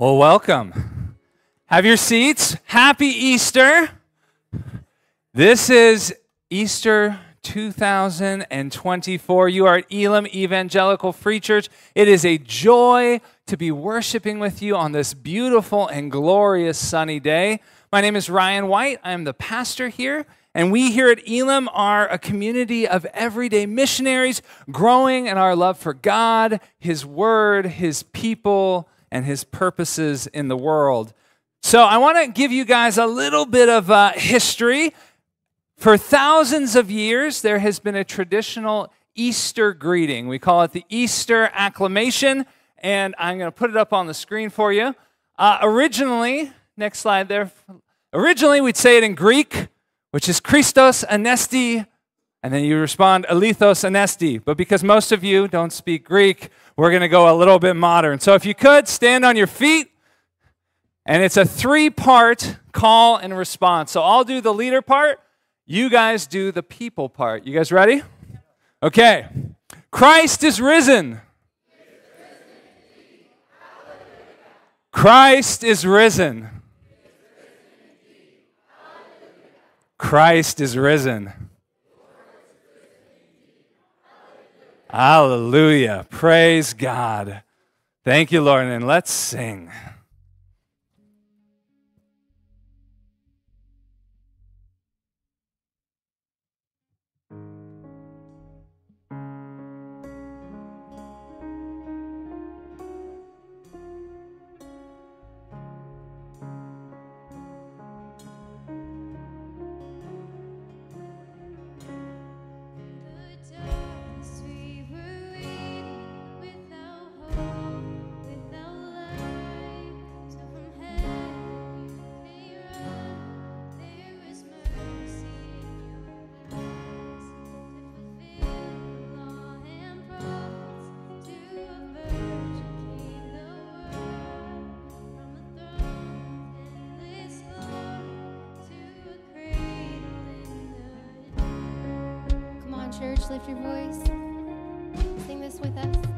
Well, welcome. Have your seats. Happy Easter. This is Easter 2024. You are at Elim Evangelical Free Church. It is a joy to be worshiping with you on this beautiful and glorious sunny day. My name is Ryan White. I am the pastor here. And we here at Elim are a community of everyday missionaries growing in our love for God, His Word, His people, and his purposes in the world. So, I want to give you guys a little bit of uh, history. For thousands of years, there has been a traditional Easter greeting. We call it the Easter acclamation, and I'm going to put it up on the screen for you. Uh, originally, next slide there. Originally, we'd say it in Greek, which is Christos Anesti, and then you respond Alithos Anesti. But because most of you don't speak Greek, we're going to go a little bit modern. So if you could, stand on your feet. And it's a three part call and response. So I'll do the leader part. You guys do the people part. You guys ready? Okay. Christ is risen. Christ is risen. Christ is risen. Hallelujah. Praise God. Thank you, Lord. And let's sing. Lift your voice. Sing this with us.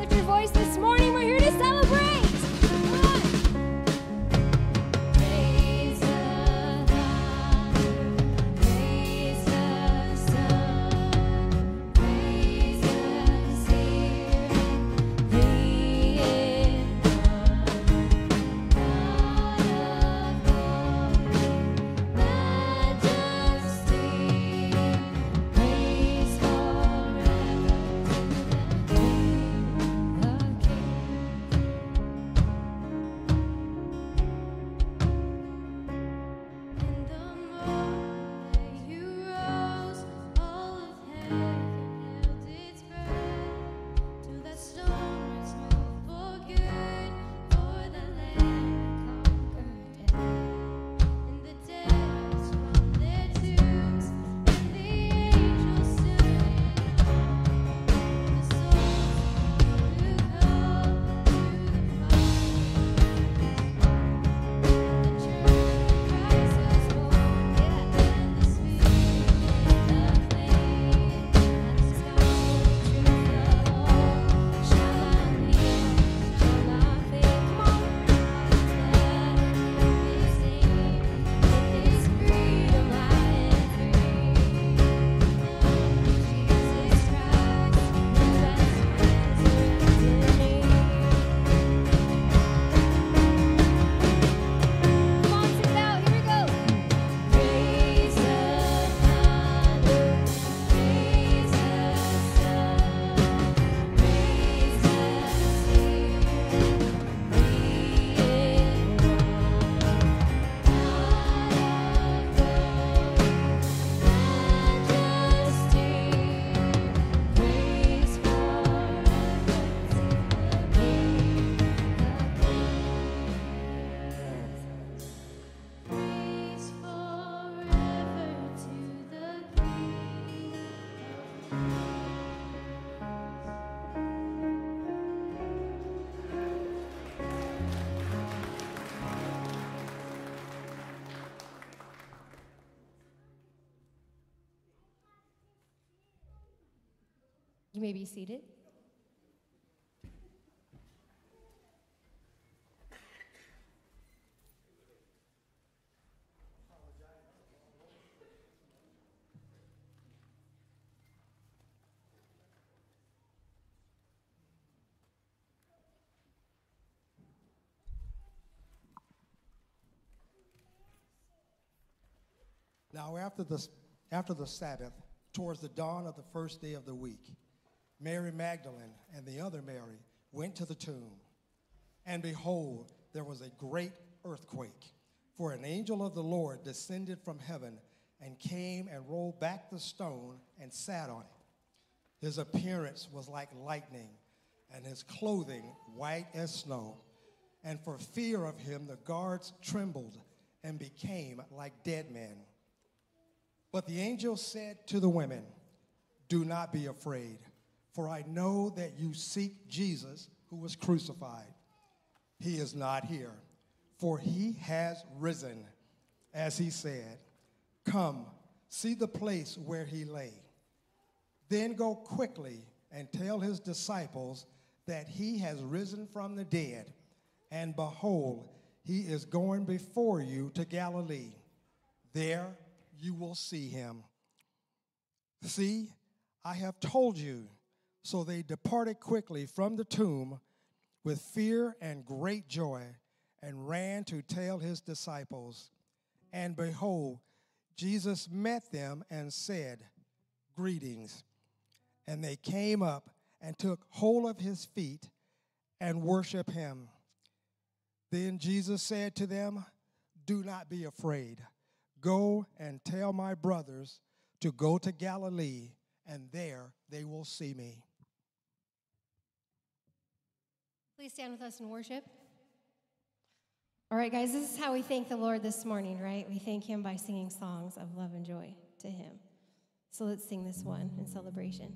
Lift your voice this morning. May be seated. Now, after the, after the Sabbath, towards the dawn of the first day of the week, Mary Magdalene and the other Mary went to the tomb. And behold, there was a great earthquake, for an angel of the Lord descended from heaven and came and rolled back the stone and sat on it. His appearance was like lightning, and his clothing white as snow. And for fear of him, the guards trembled and became like dead men. But the angel said to the women, Do not be afraid, for I know that you seek Jesus who was crucified. He is not here, for he has risen, as he said. Come, see the place where he lay. Then go quickly and tell his disciples that he has risen from the dead, and behold, he is going before you to Galilee. There you will see him. See, I have told you. So they departed quickly from the tomb with fear and great joy and ran to tell his disciples. And behold, Jesus met them and said, Greetings. And they came up and took hold of his feet and worshiped him. Then Jesus said to them, Do not be afraid. Go and tell my brothers to go to Galilee, and there they will see me. Please stand with us in worship. All right, guys, this is how we thank the Lord this morning, right? We thank Him by singing songs of love and joy to Him. So let's sing this one in celebration.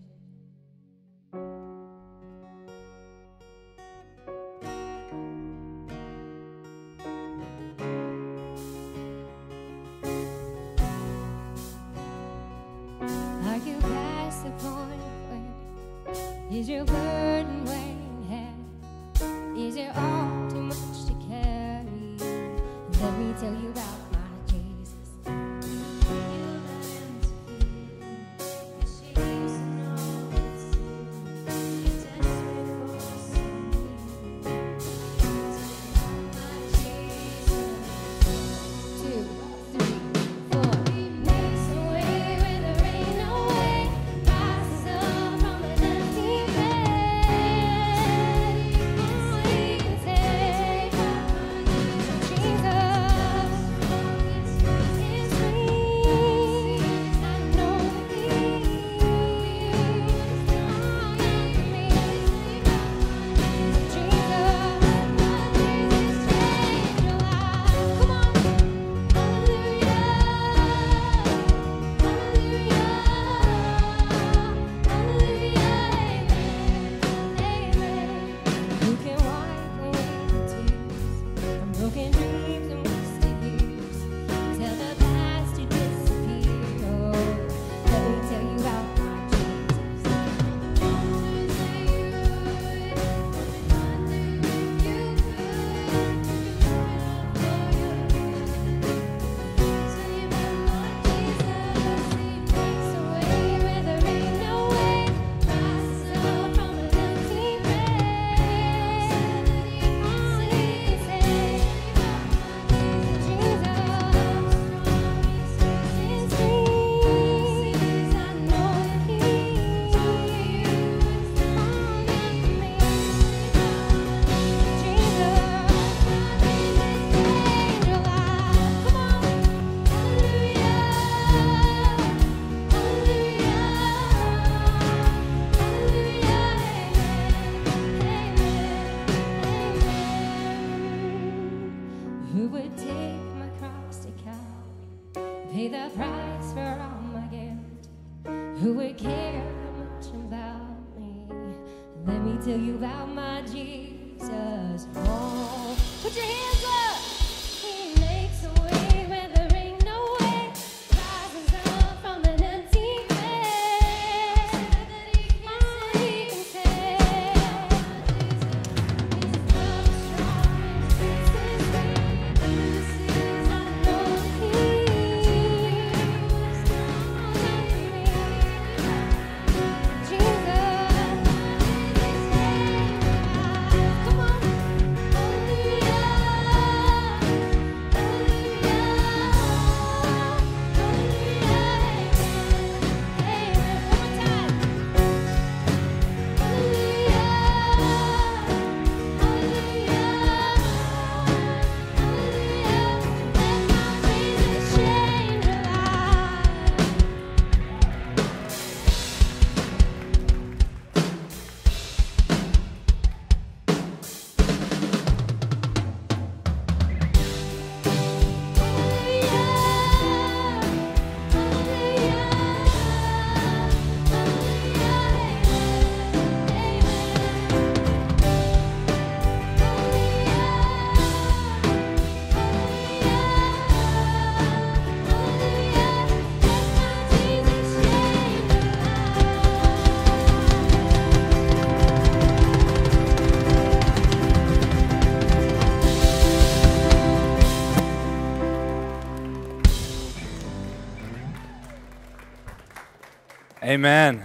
Amen.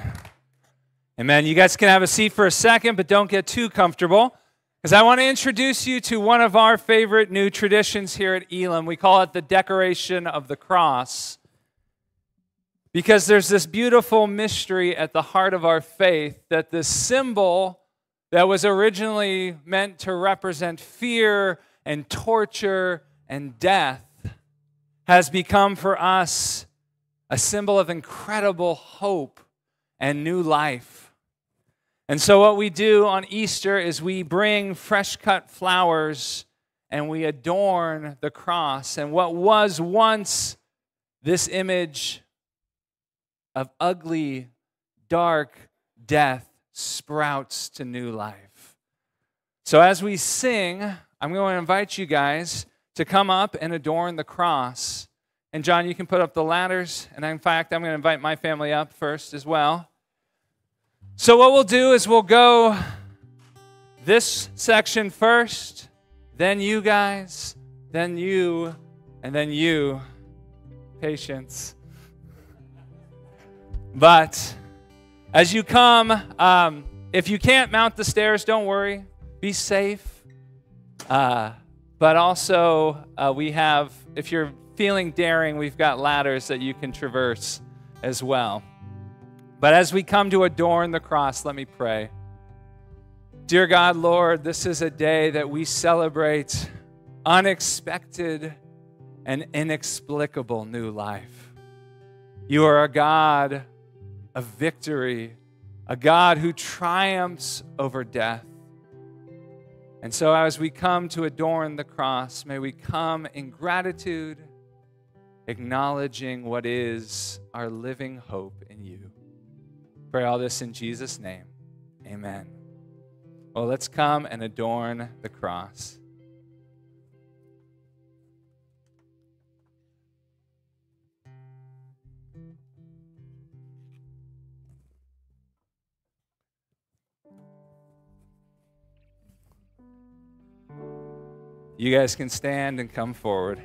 Amen. You guys can have a seat for a second, but don't get too comfortable. Because I want to introduce you to one of our favorite new traditions here at Elim. We call it the decoration of the cross. Because there's this beautiful mystery at the heart of our faith that the symbol that was originally meant to represent fear and torture and death has become for us a symbol of incredible hope and new life. And so, what we do on Easter is we bring fresh cut flowers and we adorn the cross. And what was once this image of ugly, dark death sprouts to new life. So, as we sing, I'm going to invite you guys to come up and adorn the cross. And, John, you can put up the ladders. And in fact, I'm going to invite my family up first as well. So, what we'll do is we'll go this section first, then you guys, then you, and then you. Patience. But as you come, um, if you can't mount the stairs, don't worry. Be safe. Uh, but also, uh, we have, if you're feeling daring, we've got ladders that you can traverse as well. But as we come to adorn the cross, let me pray. Dear God, Lord, this is a day that we celebrate unexpected and inexplicable new life. You are a God of victory, a God who triumphs over death. And so, as we come to adorn the cross, may we come in gratitude, acknowledging what is our living hope in you. Pray all this in Jesus' name. Amen. Well, let's come and adorn the cross. You guys can stand and come forward.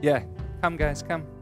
Yeah, come, guys, come.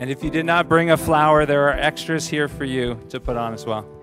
And if you did not bring a flower, there are extras here for you to put on as well.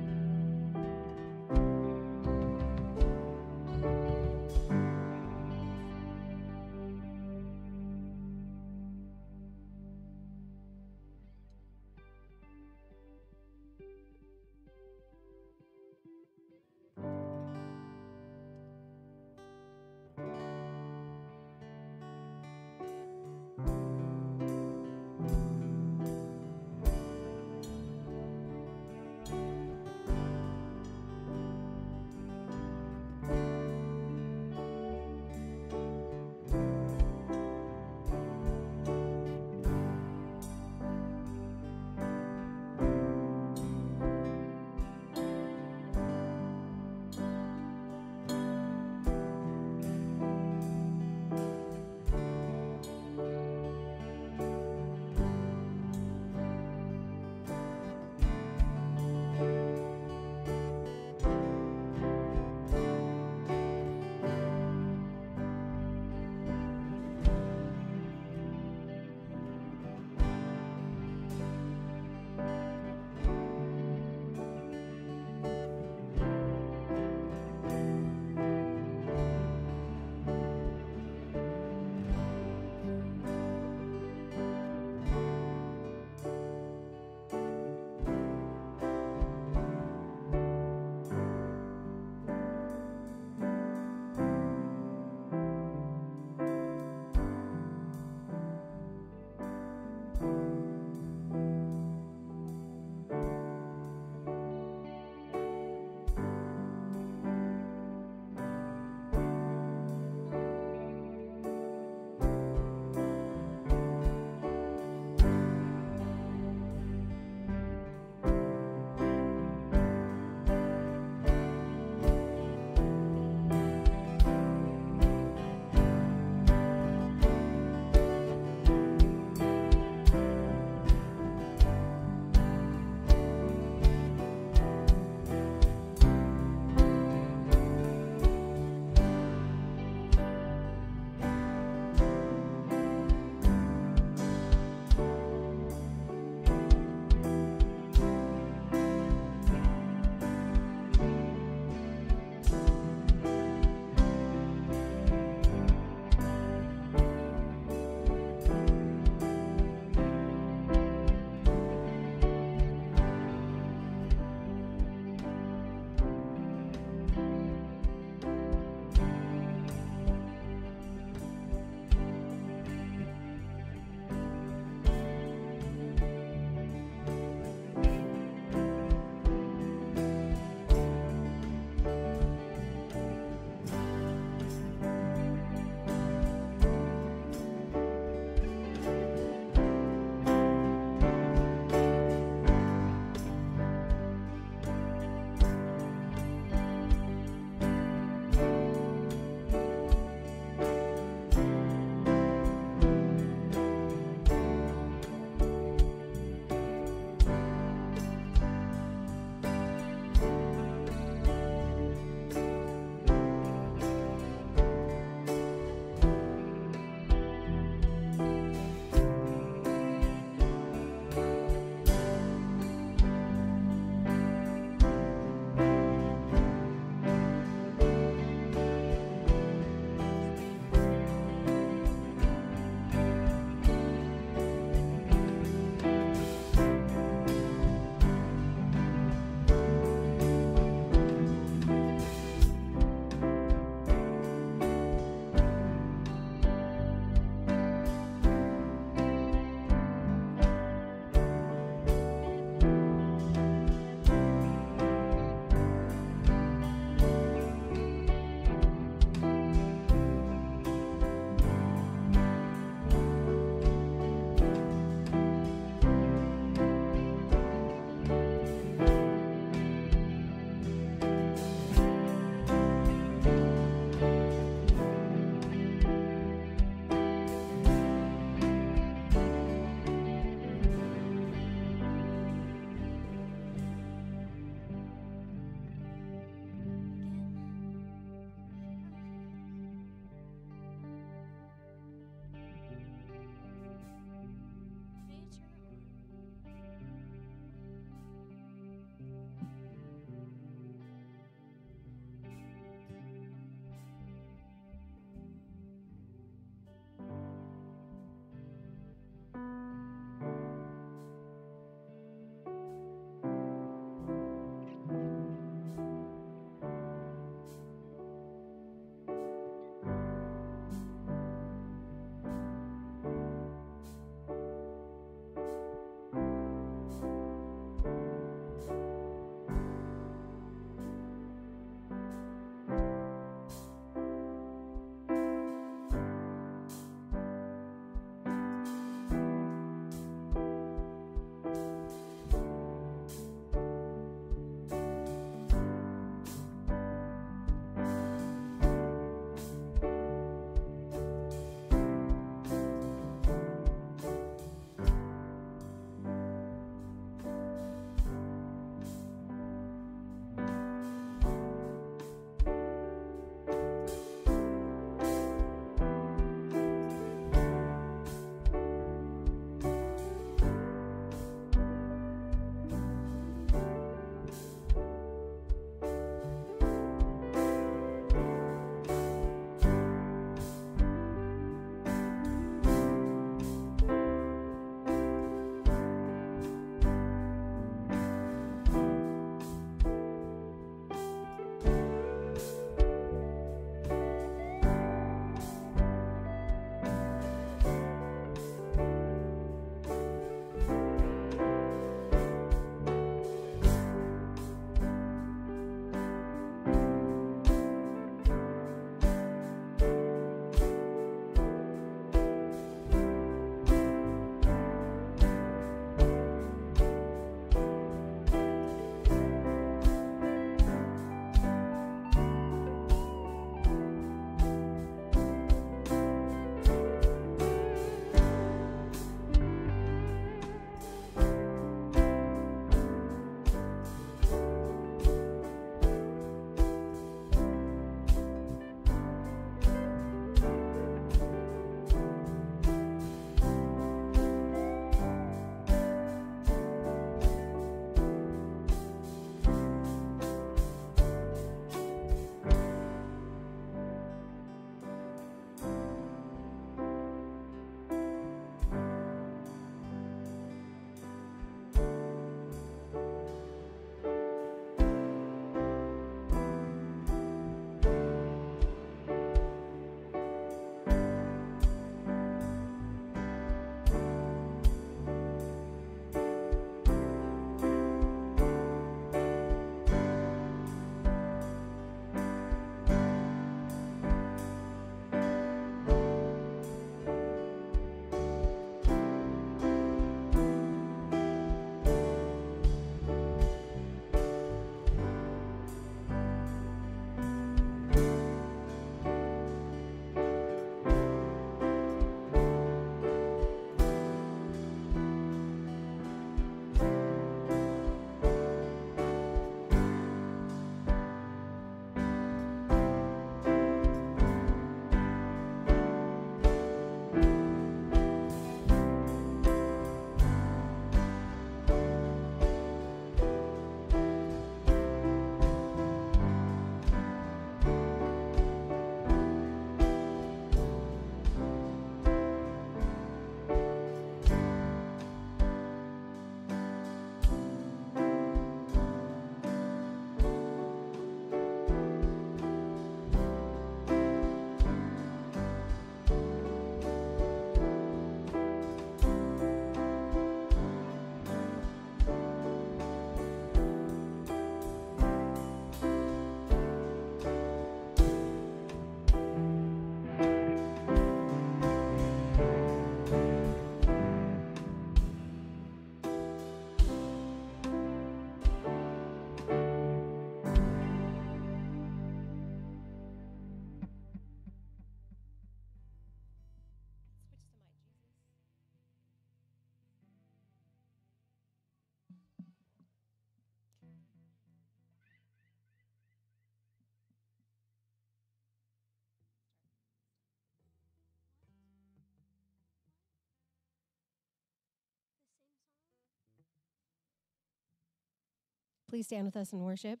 Please stand with us in worship.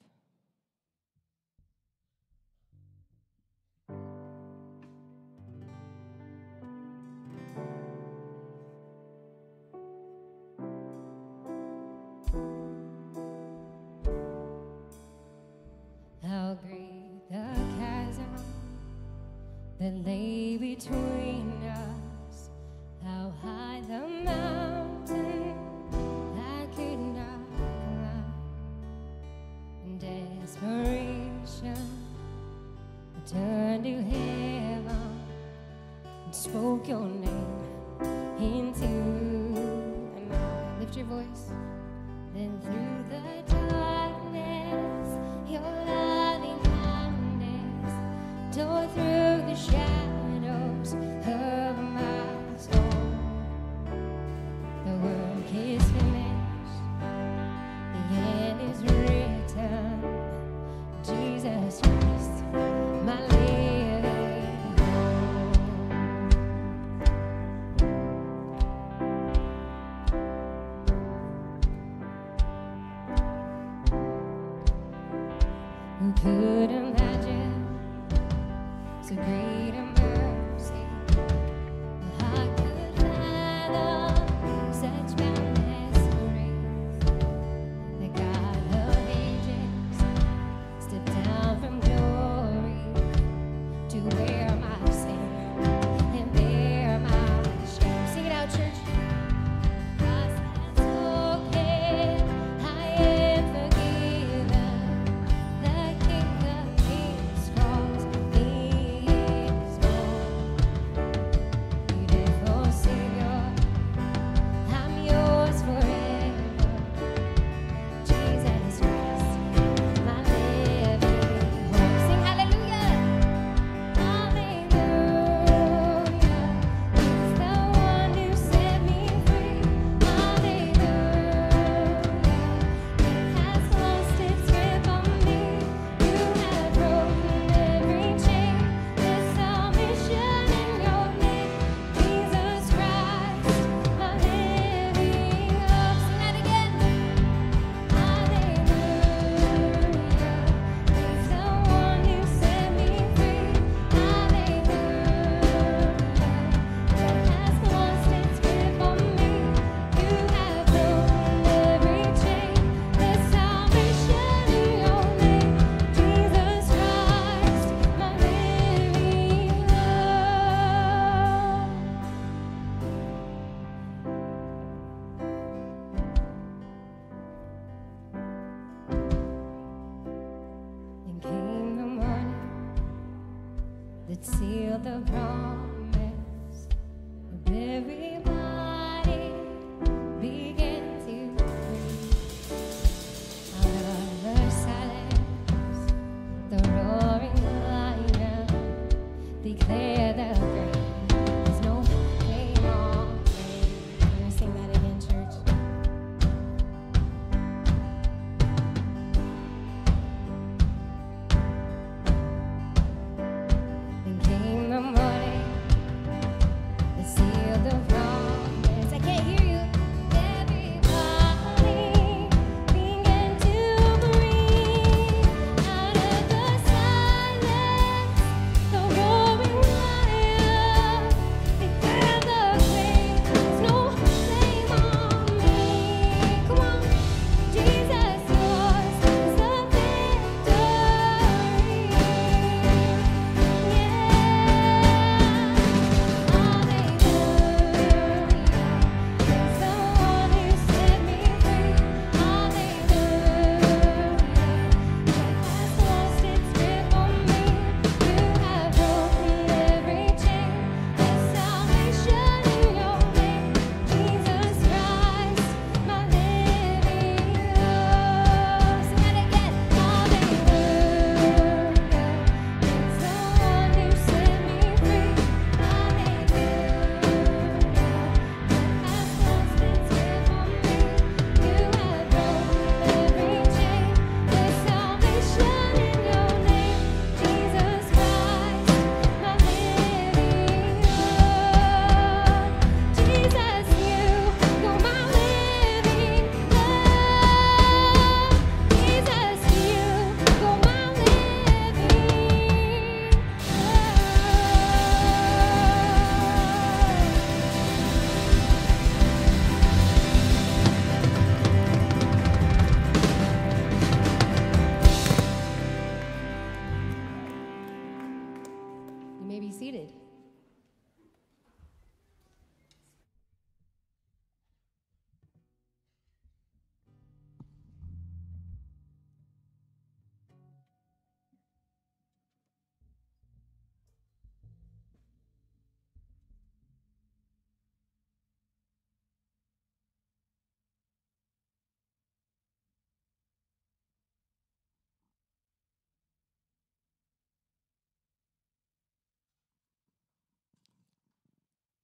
The chasm that lay between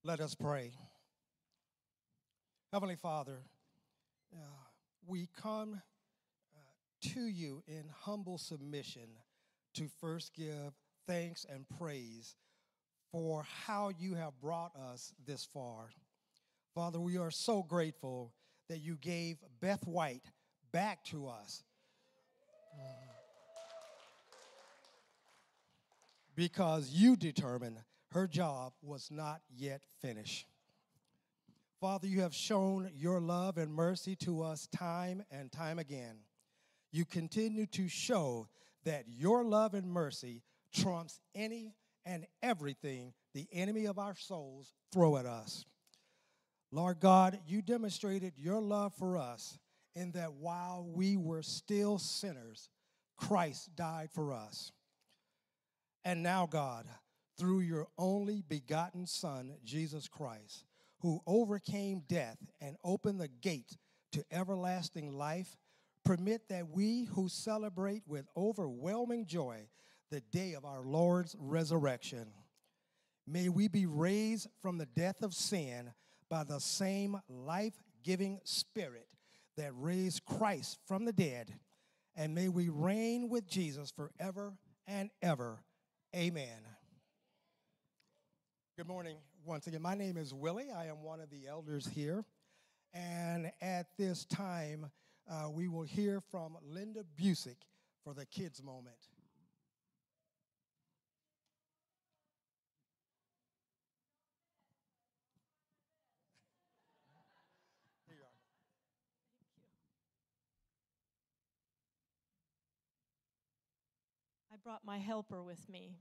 Let us pray. Heavenly Father, uh, we come uh, to you in humble submission to first give thanks and praise for how you have brought us this far. Father, we are so grateful that you gave Beth White back to us. Because you determined her job was not yet finished. Father, you have shown your love and mercy to us time and time again. You continue to show that your love and mercy trumps any and everything the enemy of our souls throw at us. Lord God, you demonstrated your love for us in that while we were still sinners, Christ died for us. And now, God, through your only begotten Son, Jesus Christ, who overcame death and opened the gate to everlasting life, permit that we who celebrate with overwhelming joy the day of our Lord's resurrection, may we be raised from the death of sin by the same life giving Spirit that raised Christ from the dead, and may we reign with Jesus forever and ever. Amen. Good morning once again. My name is Willie. I am one of the elders here. And at this time, uh, we will hear from Linda Busick for the kids' moment. I brought my helper with me.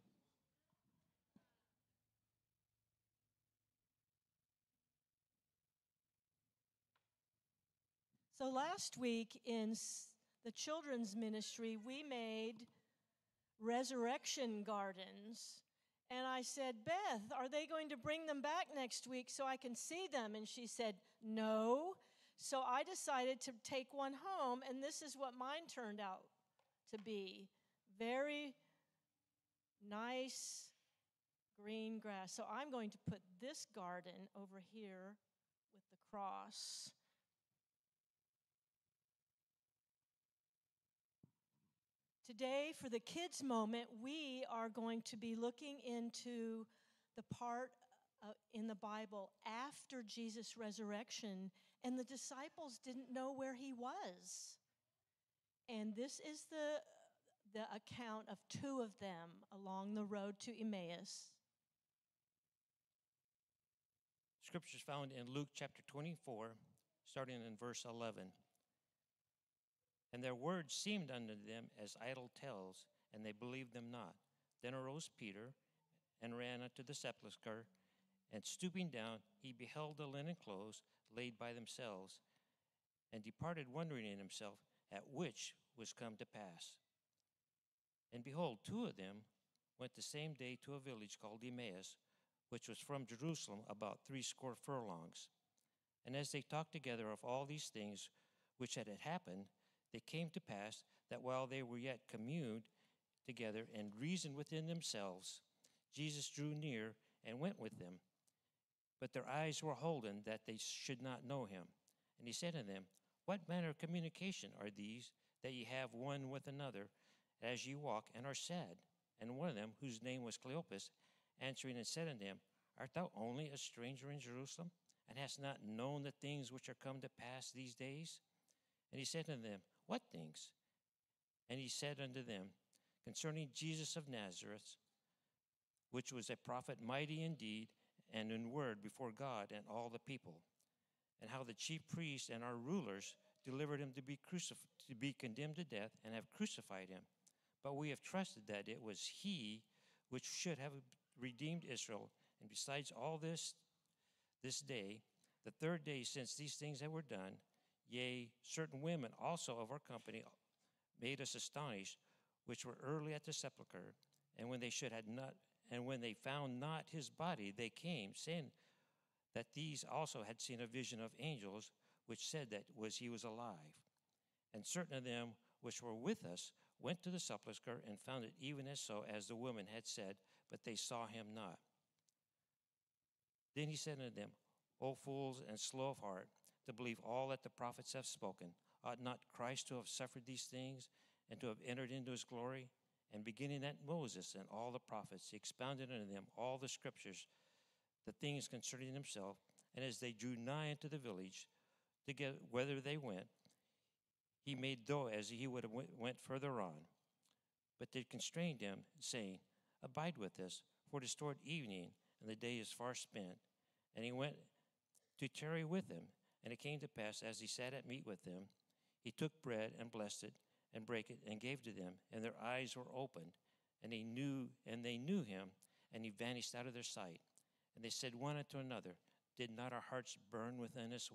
So last week in the children's ministry, we made resurrection gardens. And I said, Beth, are they going to bring them back next week so I can see them? And she said, No. So I decided to take one home, and this is what mine turned out to be very nice green grass. So I'm going to put this garden over here with the cross. Today, for the kids' moment, we are going to be looking into the part uh, in the Bible after Jesus' resurrection, and the disciples didn't know where he was. And this is the the account of two of them along the road to Emmaus. Scriptures found in Luke chapter 24, starting in verse 11. And their words seemed unto them as idle tales, and they believed them not. Then arose Peter and ran unto the sepulchre, and stooping down, he beheld the linen clothes laid by themselves, and departed wondering in himself at which was come to pass. And behold, two of them went the same day to a village called Emmaus, which was from Jerusalem about threescore furlongs. And as they talked together of all these things which had happened, they came to pass that while they were yet communed together and reasoned within themselves, Jesus drew near and went with them. But their eyes were holden that they should not know him. And he said unto them, What manner of communication are these that ye have one with another? as ye walk, and are sad. And one of them, whose name was Cleopas, answering and said unto him, Art thou only a stranger in Jerusalem, and hast not known the things which are come to pass these days? And he said unto them, What things? And he said unto them, Concerning Jesus of Nazareth, which was a prophet mighty in deed and in word before God and all the people, and how the chief priests and our rulers delivered him to be crucified, to be condemned to death, and have crucified him but we have trusted that it was he which should have redeemed Israel. And besides all this, this day, the third day since these things that were done, yea, certain women also of our company made us astonished, which were early at the sepulchre, and when they should have not, and when they found not his body, they came, saying that these also had seen a vision of angels, which said that was he was alive. And certain of them which were with us went to the sepulchre and found it even as so as the woman had said, but they saw him not. Then he said unto them, O fools and slow of heart, to believe all that the prophets have spoken, ought not Christ to have suffered these things and to have entered into his glory? And beginning at Moses and all the prophets, he expounded unto them all the scriptures, the things concerning himself. And as they drew nigh unto the village, to get whither they went, he made though as he would have went further on. But they constrained him, saying, Abide with us, for it is toward evening, and the day is far spent. And he went to tarry with them. And it came to pass, as he sat at meat with them, he took bread and blessed it, and brake it, and gave to them. And their eyes were opened, and they knew, and they knew him, and he vanished out of their sight. And they said one unto another, Did not our hearts burn within us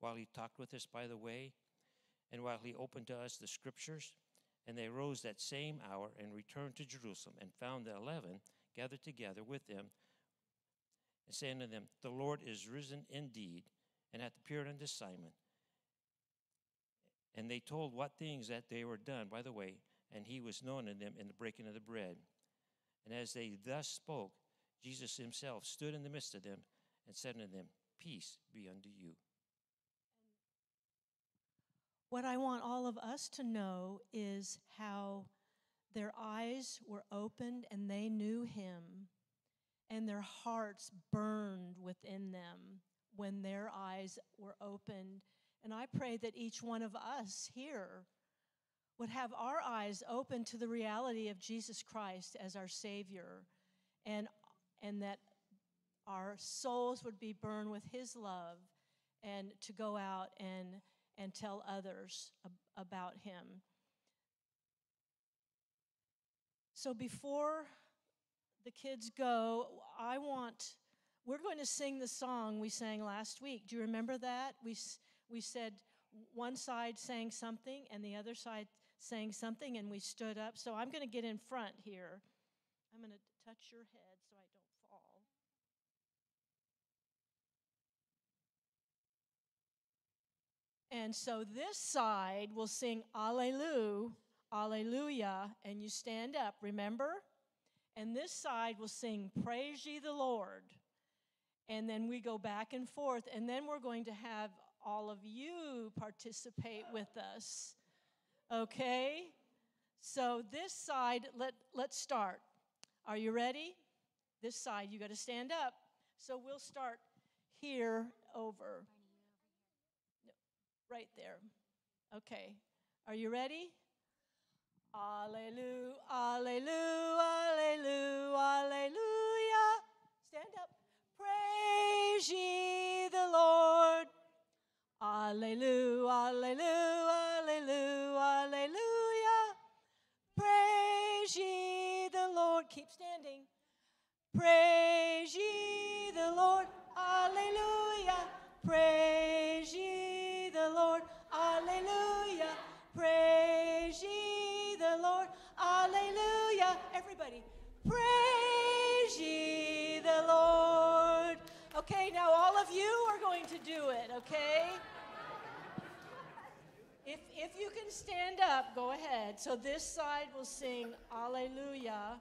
while he talked with us by the way, and while he opened to us the scriptures? And they rose that same hour and returned to Jerusalem, and found the eleven gathered together with them, and saying to them, The Lord is risen indeed, and hath appeared unto Simon. And they told what things that they were done by the way, and he was known in them in the breaking of the bread. And as they thus spoke, Jesus himself stood in the midst of them and said unto them, Peace be unto you. What I want all of us to know is how their eyes were opened and they knew him, and their hearts burned within them when their eyes were opened. And I pray that each one of us here would have our eyes open to the reality of Jesus Christ as our Savior, and, and that our souls would be burned with His love, and to go out and, and tell others ab- about Him. So before the kids go, I want, we're going to sing the song we sang last week. Do you remember that? We, we said one side sang something and the other side sang something, and we stood up. So I'm going to get in front here. I'm going to touch your head so I don't fall. And so this side will sing Alleluia, Alleluia, and you stand up, remember? And this side will sing Praise ye the Lord. And then we go back and forth, and then we're going to have all of you participate with us. Okay? So this side, let, let's start. Are you ready? This side, you got to stand up. So we'll start here over. No, right there. Okay. Are you ready? Alleluia, alleluia, alleluia, alleluia. Stand up. Praise ye the Lord. Alleluia, alleluia, alleluia, alleluia. Praise ye the Lord. Keep standing. Praise stand up, go ahead. So this side will sing Alleluia,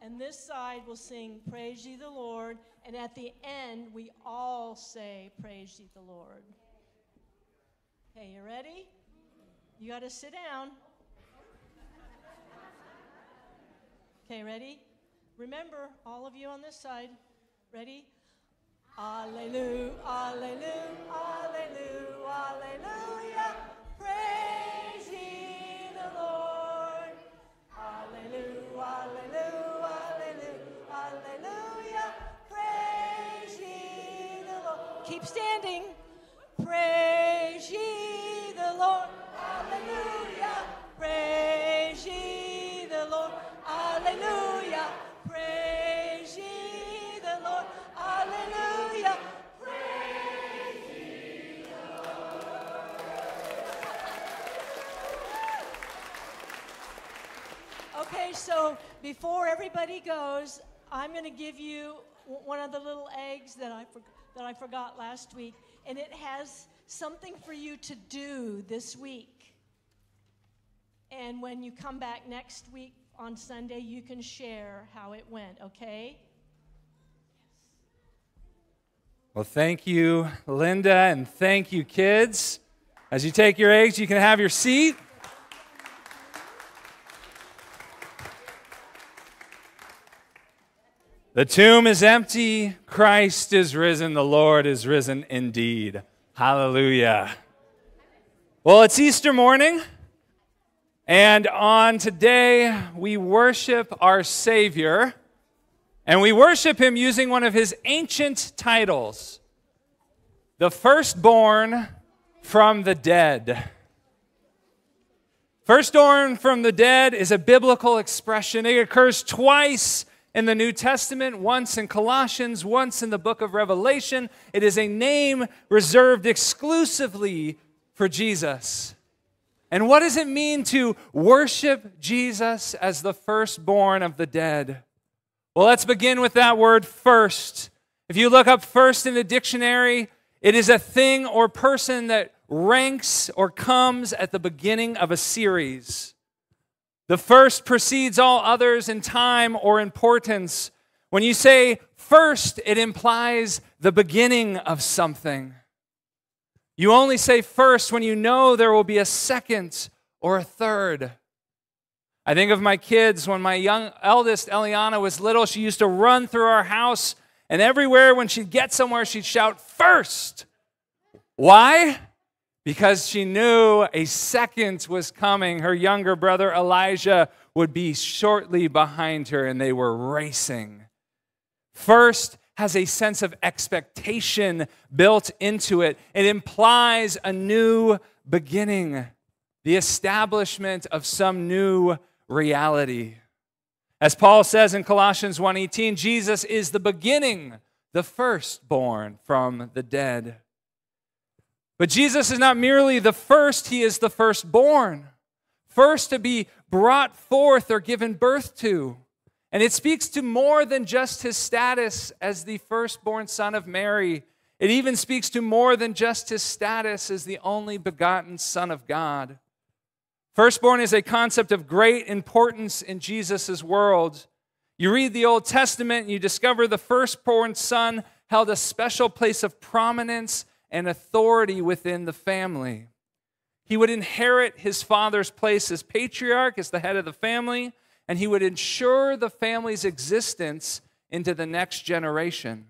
and this side will sing Praise ye the Lord. And at the end, we all say Praise ye the Lord. Okay, you ready? You got to sit down. Okay, ready? Remember, all of you on this side, ready? Alleluia, alleluia, alleluia, alleluia. Praise the Lord. Keep standing. Praise ye the Lord. Alleluia. Praise ye the Lord. Alleluia. Praise ye the Lord. Alleluia. Okay, so before everybody goes, I'm going to give you one of the little eggs that I, for- that I forgot last week, and it has something for you to do this week. And when you come back next week on Sunday, you can share how it went, okay? Well, thank you, Linda, and thank you, kids. As you take your eggs, you can have your seat. The tomb is empty. Christ is risen. The Lord is risen indeed. Hallelujah. Well, it's Easter morning. And on today, we worship our Savior. And we worship him using one of his ancient titles the firstborn from the dead. Firstborn from the dead is a biblical expression. It occurs twice in the New Testament, once in Colossians, once in the book of Revelation. It is a name reserved exclusively for Jesus. And what does it mean to worship Jesus as the firstborn of the dead? Well, let's begin with that word first. If you look up first in the dictionary, it is a thing or person that ranks or comes at the beginning of a series. The first precedes all others in time or importance. When you say first, it implies the beginning of something. You only say first when you know there will be a second or a third. I think of my kids when my young eldest Eliana was little, she used to run through our house, and everywhere when she'd get somewhere, she'd shout, First! Why? Because she knew a second was coming. Her younger brother Elijah would be shortly behind her, and they were racing. First has a sense of expectation built into it, it implies a new beginning, the establishment of some new reality. As Paul says in Colossians 1:18, Jesus is the beginning, the firstborn from the dead. But Jesus is not merely the first, he is the firstborn. First to be brought forth or given birth to. And it speaks to more than just his status as the firstborn son of Mary. It even speaks to more than just his status as the only begotten Son of God. Firstborn is a concept of great importance in Jesus' world. You read the Old Testament and you discover the firstborn son held a special place of prominence and authority within the family. He would inherit his father's place as patriarch, as the head of the family, and he would ensure the family's existence into the next generation.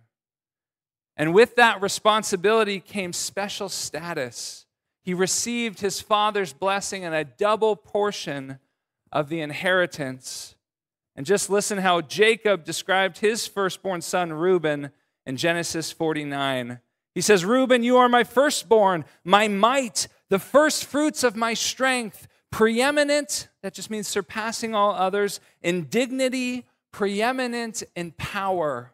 And with that responsibility came special status he received his father's blessing and a double portion of the inheritance. And just listen how Jacob described his firstborn son, Reuben, in Genesis 49. He says, Reuben, you are my firstborn, my might, the first fruits of my strength, preeminent, that just means surpassing all others, in dignity, preeminent in power.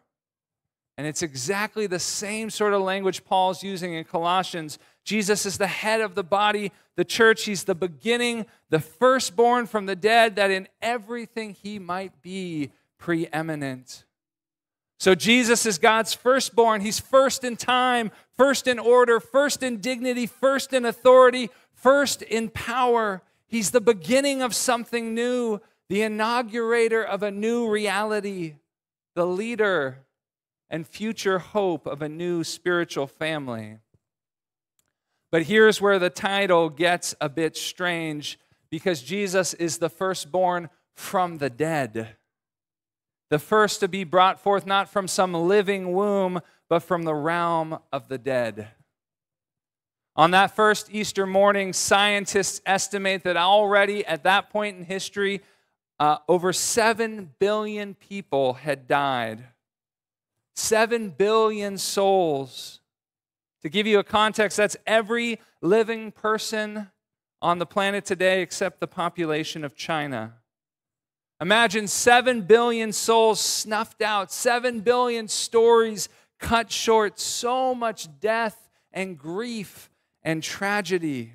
And it's exactly the same sort of language Paul's using in Colossians Jesus is the head of the body, the church. He's the beginning, the firstborn from the dead, that in everything he might be preeminent. So Jesus is God's firstborn. He's first in time, first in order, first in dignity, first in authority, first in power. He's the beginning of something new, the inaugurator of a new reality, the leader and future hope of a new spiritual family. But here's where the title gets a bit strange because Jesus is the firstborn from the dead. The first to be brought forth not from some living womb, but from the realm of the dead. On that first Easter morning, scientists estimate that already at that point in history, uh, over 7 billion people had died. 7 billion souls to give you a context, that's every living person on the planet today except the population of China. Imagine 7 billion souls snuffed out, 7 billion stories cut short, so much death and grief and tragedy.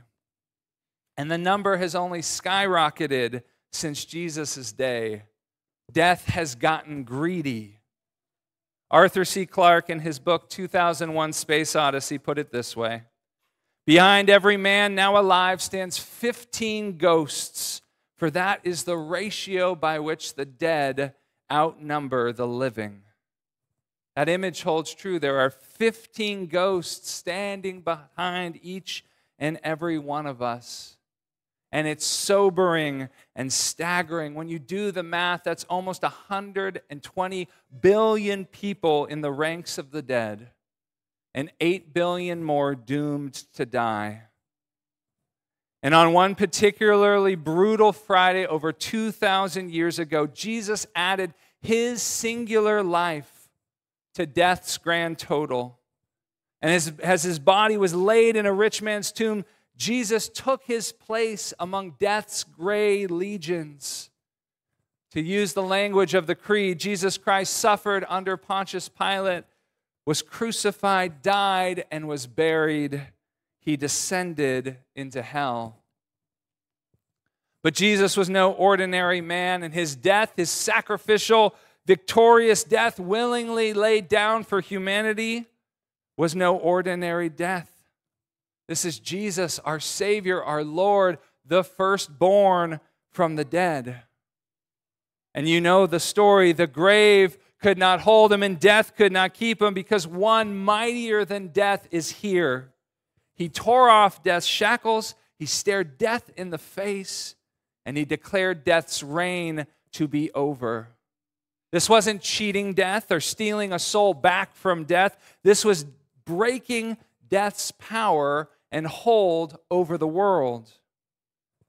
And the number has only skyrocketed since Jesus' day. Death has gotten greedy. Arthur C. Clarke, in his book 2001 Space Odyssey, put it this way Behind every man now alive stands 15 ghosts, for that is the ratio by which the dead outnumber the living. That image holds true. There are 15 ghosts standing behind each and every one of us. And it's sobering and staggering. When you do the math, that's almost 120 billion people in the ranks of the dead, and 8 billion more doomed to die. And on one particularly brutal Friday over 2,000 years ago, Jesus added his singular life to death's grand total. And as, as his body was laid in a rich man's tomb, Jesus took his place among death's gray legions. To use the language of the creed, Jesus Christ suffered under Pontius Pilate, was crucified, died, and was buried. He descended into hell. But Jesus was no ordinary man, and his death, his sacrificial, victorious death, willingly laid down for humanity, was no ordinary death. This is Jesus, our Savior, our Lord, the firstborn from the dead. And you know the story the grave could not hold him, and death could not keep him because one mightier than death is here. He tore off death's shackles, he stared death in the face, and he declared death's reign to be over. This wasn't cheating death or stealing a soul back from death. This was breaking death's power and hold over the world.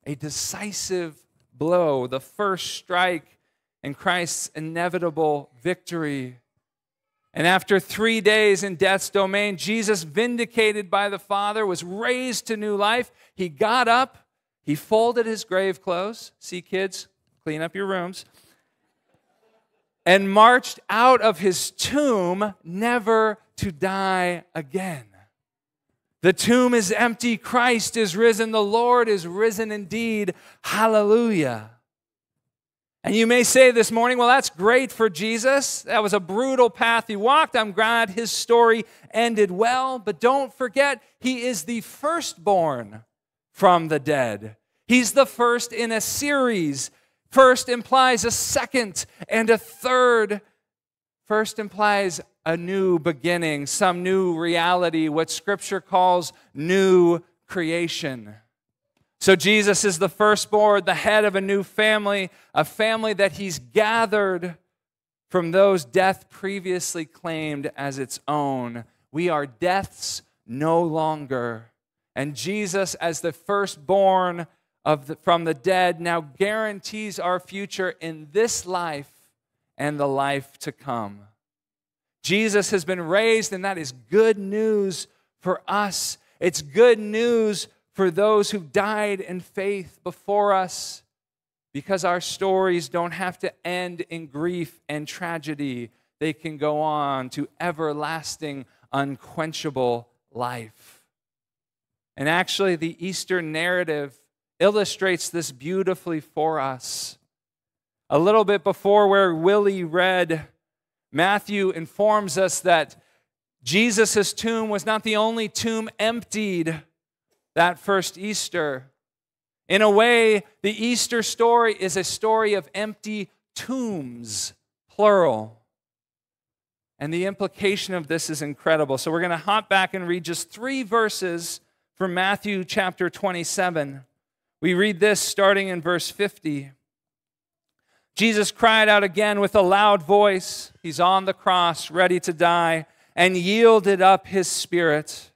A decisive blow, the first strike in Christ's inevitable victory. And after three days in death's domain, Jesus, vindicated by the Father, was raised to new life. He got up, he folded his grave clothes. See, kids, clean up your rooms. And marched out of his tomb, never to die again. The tomb is empty. Christ is risen. The Lord is risen indeed. Hallelujah. And you may say this morning, well, that's great for Jesus. That was a brutal path he walked. I'm glad his story ended well. But don't forget, he is the firstborn from the dead. He's the first in a series. First implies a second and a third. First implies a new beginning, some new reality, what Scripture calls new creation. So Jesus is the firstborn, the head of a new family, a family that he's gathered from those death previously claimed as its own. We are death's no longer. And Jesus, as the firstborn of the, from the dead, now guarantees our future in this life and the life to come. Jesus has been raised, and that is good news for us. It's good news for those who died in faith before us because our stories don't have to end in grief and tragedy. They can go on to everlasting, unquenchable life. And actually, the Easter narrative illustrates this beautifully for us. A little bit before where Willie read Matthew informs us that Jesus' tomb was not the only tomb emptied that first Easter. In a way, the Easter story is a story of empty tombs, plural. And the implication of this is incredible. So we're going to hop back and read just three verses from Matthew chapter 27. We read this starting in verse 50. Jesus cried out again with a loud voice. He's on the cross, ready to die, and yielded up his spirit.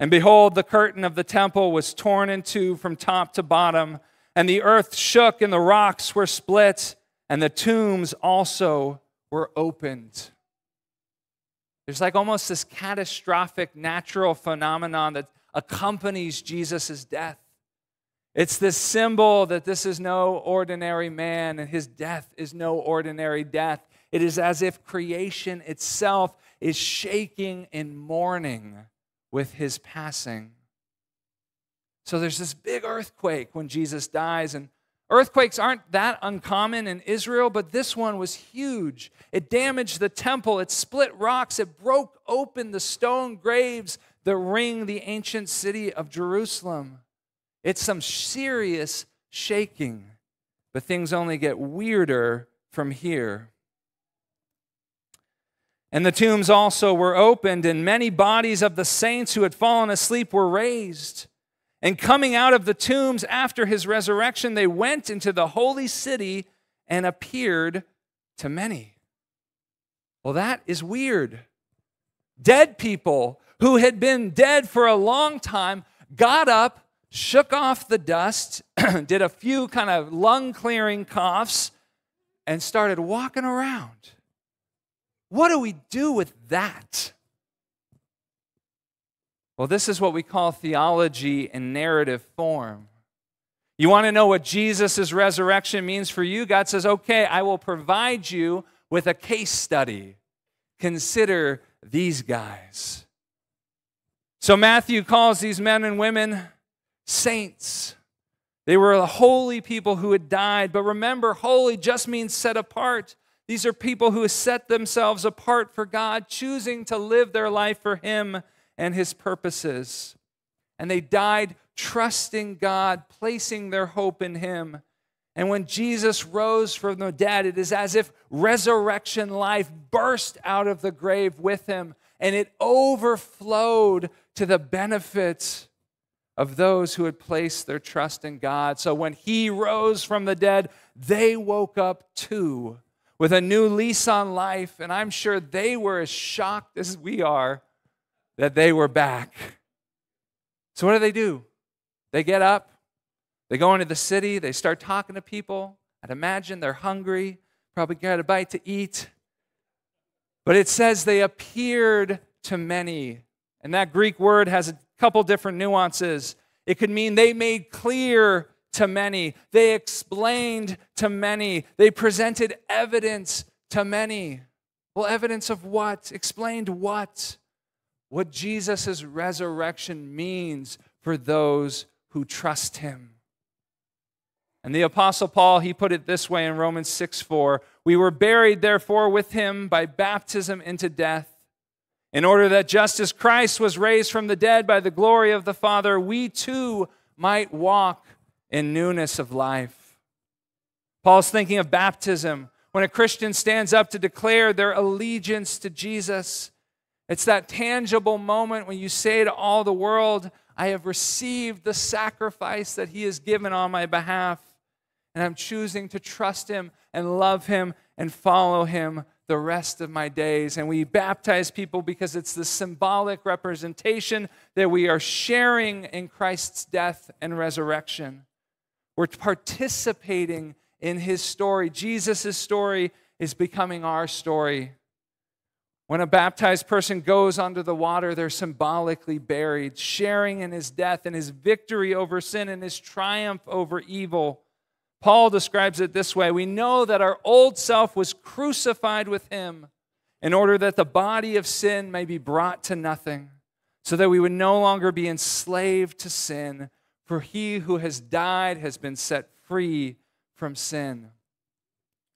And behold, the curtain of the temple was torn in two from top to bottom, and the earth shook, and the rocks were split, and the tombs also were opened. There's like almost this catastrophic natural phenomenon that accompanies Jesus' death. It's this symbol that this is no ordinary man and his death is no ordinary death. It is as if creation itself is shaking in mourning with his passing. So there's this big earthquake when Jesus dies, and earthquakes aren't that uncommon in Israel, but this one was huge. It damaged the temple, it split rocks, it broke open the stone graves that ring the ancient city of Jerusalem. It's some serious shaking, but things only get weirder from here. And the tombs also were opened, and many bodies of the saints who had fallen asleep were raised. And coming out of the tombs after his resurrection, they went into the holy city and appeared to many. Well, that is weird. Dead people who had been dead for a long time got up, shook off the dust, did a few kind of lung clearing coughs, and started walking around. What do we do with that? Well, this is what we call theology in narrative form. You want to know what Jesus' resurrection means for you? God says, okay, I will provide you with a case study. Consider these guys. So Matthew calls these men and women saints. They were holy people who had died. But remember, holy just means set apart. These are people who set themselves apart for God, choosing to live their life for Him and His purposes. And they died trusting God, placing their hope in Him. And when Jesus rose from the dead, it is as if resurrection life burst out of the grave with Him and it overflowed to the benefit of those who had placed their trust in God. So when He rose from the dead, they woke up too with a new lease on life. And I'm sure they were as shocked as we are that they were back. So, what do they do? They get up, they go into the city, they start talking to people. I'd imagine they're hungry, probably got a bite to eat. But it says they appeared to many. And that Greek word has a couple different nuances. It could mean they made clear to many, they explained to many, they presented evidence to many. Well, evidence of what? Explained what? What Jesus' resurrection means for those who trust him. And the Apostle Paul, he put it this way in Romans 6 4 We were buried, therefore, with him by baptism into death, in order that just as Christ was raised from the dead by the glory of the Father, we too might walk in newness of life. Paul's thinking of baptism. When a Christian stands up to declare their allegiance to Jesus, it's that tangible moment when you say to all the world, I have received the sacrifice that he has given on my behalf, and I'm choosing to trust him and love him and follow him the rest of my days. And we baptize people because it's the symbolic representation that we are sharing in Christ's death and resurrection. We're participating in his story. Jesus' story is becoming our story. When a baptized person goes under the water, they're symbolically buried, sharing in his death and his victory over sin and his triumph over evil. Paul describes it this way We know that our old self was crucified with him in order that the body of sin may be brought to nothing, so that we would no longer be enslaved to sin for he who has died has been set free from sin.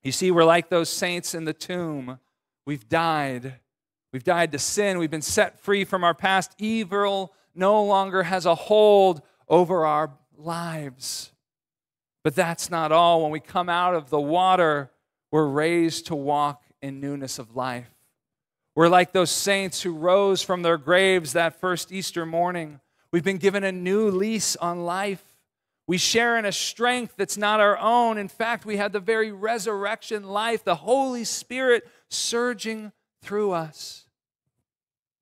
You see, we're like those saints in the tomb. We've died. We've died to sin. We've been set free from our past. Evil no longer has a hold over our lives. But that's not all. When we come out of the water, we're raised to walk in newness of life. We're like those saints who rose from their graves that first Easter morning. We've been given a new lease on life. We share in a strength that's not our own. In fact, we have the very resurrection life, the Holy Spirit surging through us.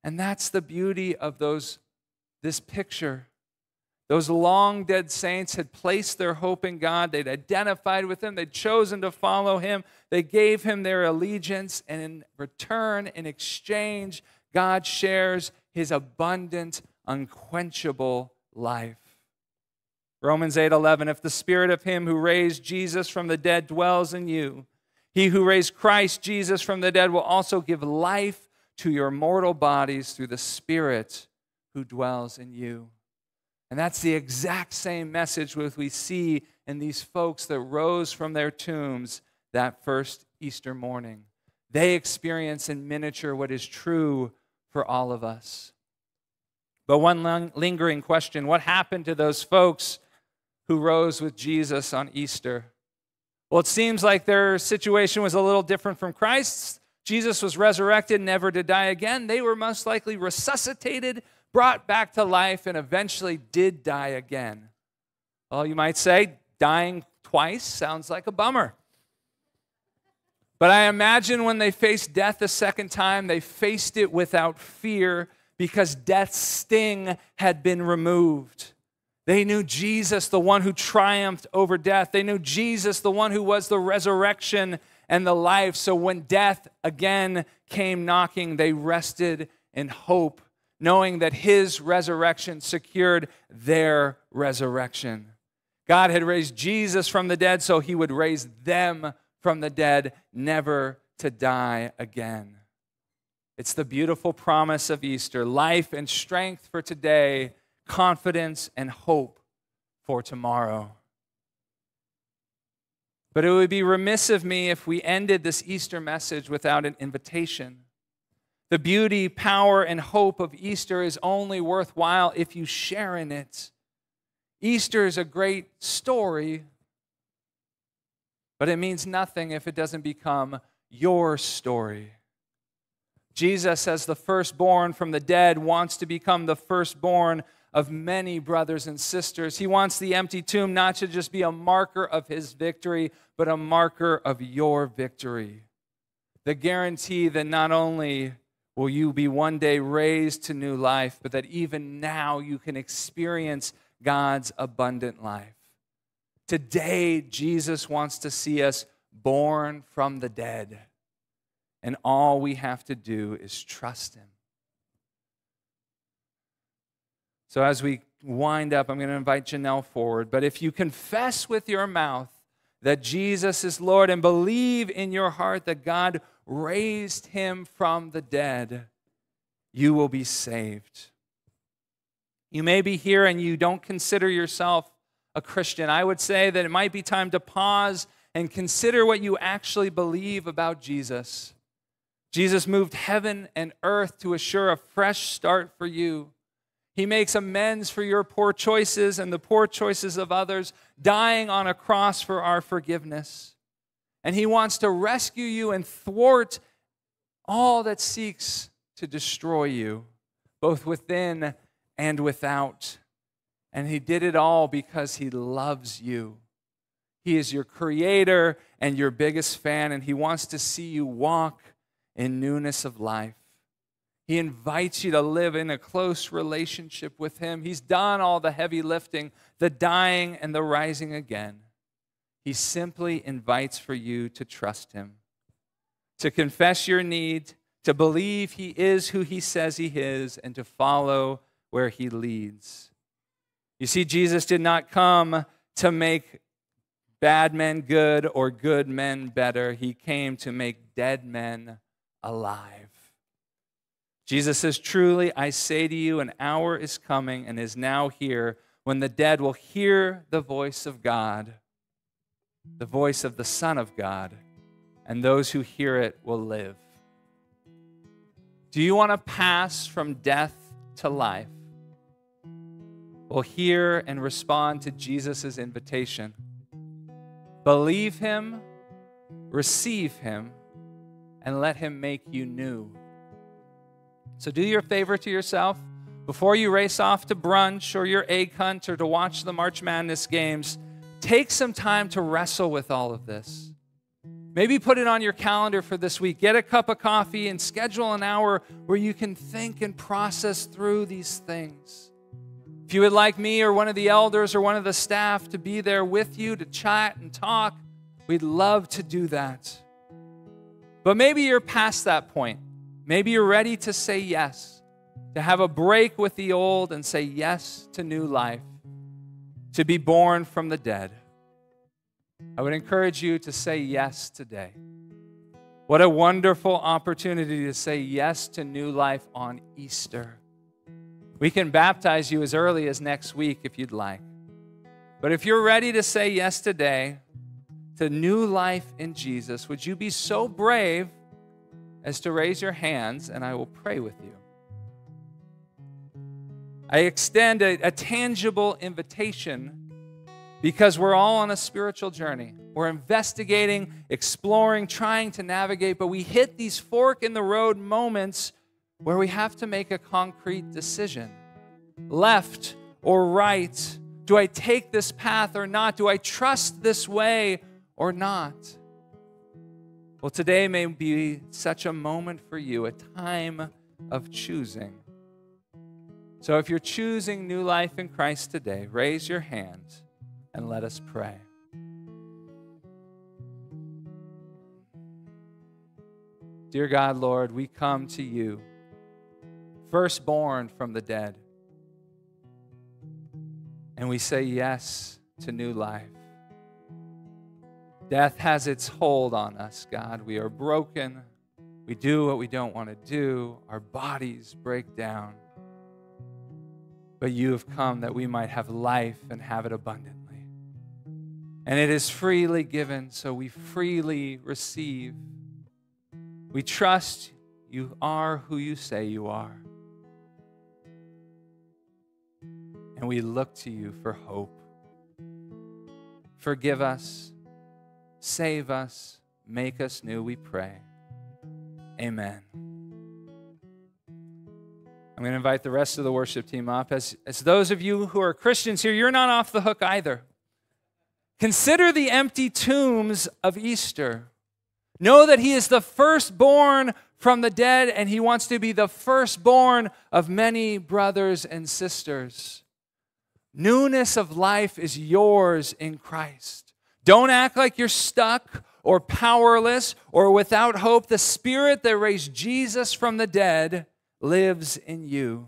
And that's the beauty of those this picture. Those long dead saints had placed their hope in God. They'd identified with Him. They'd chosen to follow Him. They gave Him their allegiance. And in return, in exchange, God shares His abundant unquenchable life. Romans 8:11 If the spirit of him who raised Jesus from the dead dwells in you, he who raised Christ Jesus from the dead will also give life to your mortal bodies through the spirit who dwells in you. And that's the exact same message which we see in these folks that rose from their tombs that first Easter morning. They experience in miniature what is true for all of us. But one lingering question what happened to those folks who rose with Jesus on Easter? Well, it seems like their situation was a little different from Christ's. Jesus was resurrected, never to die again. They were most likely resuscitated, brought back to life, and eventually did die again. Well, you might say, dying twice sounds like a bummer. But I imagine when they faced death a second time, they faced it without fear because death's sting had been removed. They knew Jesus, the one who triumphed over death. They knew Jesus, the one who was the resurrection and the life. So when death again came knocking, they rested in hope, knowing that his resurrection secured their resurrection. God had raised Jesus from the dead, so he would raise them from the dead, never to die again. It's the beautiful promise of Easter life and strength for today, confidence and hope for tomorrow. But it would be remiss of me if we ended this Easter message without an invitation. The beauty, power, and hope of Easter is only worthwhile if you share in it. Easter is a great story, but it means nothing if it doesn't become your story. Jesus, as the firstborn from the dead, wants to become the firstborn of many brothers and sisters. He wants the empty tomb not to just be a marker of his victory, but a marker of your victory. The guarantee that not only will you be one day raised to new life, but that even now you can experience God's abundant life. Today, Jesus wants to see us born from the dead. And all we have to do is trust Him. So, as we wind up, I'm going to invite Janelle forward. But if you confess with your mouth that Jesus is Lord and believe in your heart that God raised him from the dead, you will be saved. You may be here and you don't consider yourself a Christian, I would say that it might be time to pause and consider what you actually believe about Jesus. Jesus moved heaven and earth to assure a fresh start for you. He makes amends for your poor choices and the poor choices of others, dying on a cross for our forgiveness. And He wants to rescue you and thwart all that seeks to destroy you, both within and without. And he did it all because he loves you. He is your creator and your biggest fan, and he wants to see you walk in newness of life. He invites you to live in a close relationship with him. He's done all the heavy lifting, the dying and the rising again. He simply invites for you to trust him, to confess your need, to believe he is who he says he is, and to follow where he leads. You see, Jesus did not come to make bad men good or good men better. He came to make dead men alive. Jesus says, Truly, I say to you, an hour is coming and is now here when the dead will hear the voice of God, the voice of the Son of God, and those who hear it will live. Do you want to pass from death to life? will hear and respond to Jesus' invitation. Believe him, receive him, and let him make you new. So do your favor to yourself. Before you race off to brunch or your egg hunt or to watch the March Madness games, take some time to wrestle with all of this. Maybe put it on your calendar for this week. Get a cup of coffee and schedule an hour where you can think and process through these things. If you would like me or one of the elders or one of the staff to be there with you to chat and talk, we'd love to do that. But maybe you're past that point. Maybe you're ready to say yes, to have a break with the old and say yes to new life, to be born from the dead. I would encourage you to say yes today. What a wonderful opportunity to say yes to new life on Easter. We can baptize you as early as next week if you'd like. But if you're ready to say yes today to new life in Jesus, would you be so brave as to raise your hands and I will pray with you? I extend a, a tangible invitation because we're all on a spiritual journey. We're investigating, exploring, trying to navigate, but we hit these fork in the road moments where we have to make a concrete decision left or right. Do I take this path or not? Do I trust this way or not? Well, today may be such a moment for you, a time of choosing. So if you're choosing new life in Christ today, raise your hand and let us pray. Dear God, Lord, we come to you, firstborn from the dead, and we say yes to new life. Death has its hold on us, God. We are broken. We do what we don't want to do. Our bodies break down. But you have come that we might have life and have it abundantly. And it is freely given, so we freely receive. We trust you are who you say you are. And we look to you for hope. Forgive us Save us, make us new, we pray. Amen. I'm going to invite the rest of the worship team up. As, as those of you who are Christians here, you're not off the hook either. Consider the empty tombs of Easter. Know that He is the firstborn from the dead, and He wants to be the firstborn of many brothers and sisters. Newness of life is yours in Christ. Don't act like you're stuck or powerless or without hope. The Spirit that raised Jesus from the dead lives in you.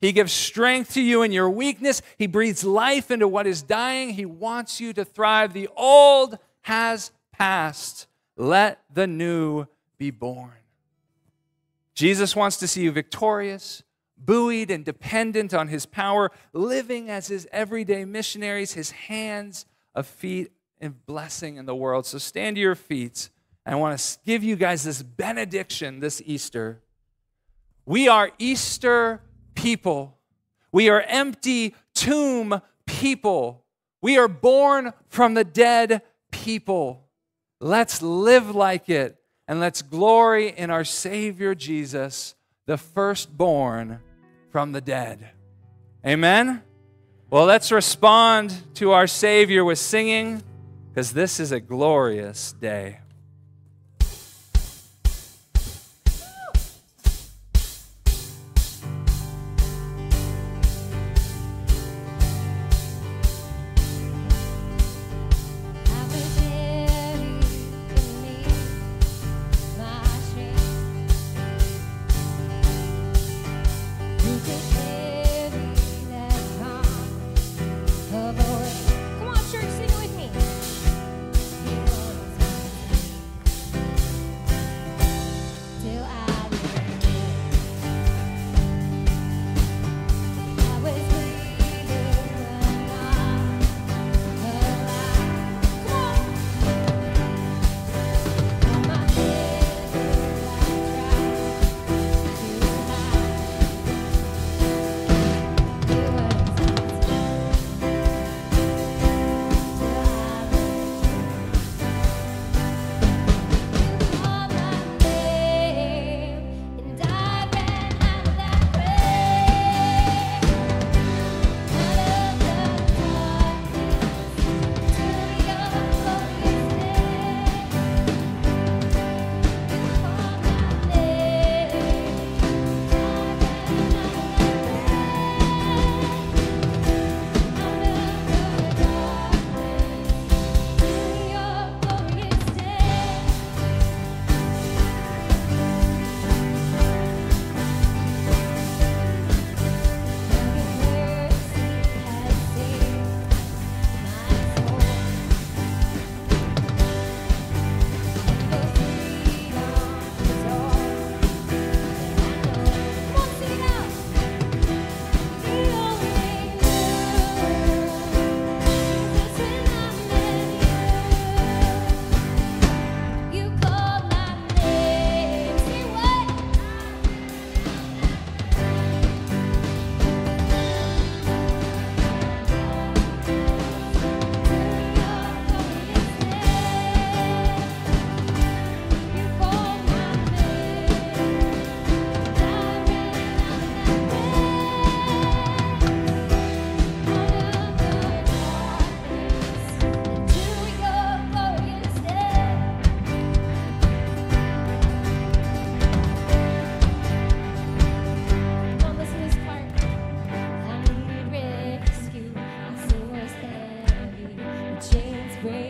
He gives strength to you in your weakness. He breathes life into what is dying. He wants you to thrive. The old has passed. Let the new be born. Jesus wants to see you victorious, buoyed and dependent on his power, living as his everyday missionaries, his hands of feet and blessing in the world. So stand to your feet. I want to give you guys this benediction this Easter. We are Easter people. We are empty tomb people. We are born from the dead people. Let's live like it and let's glory in our Savior Jesus, the firstborn from the dead. Amen? Well, let's respond to our Savior with singing because this is a glorious day. praise.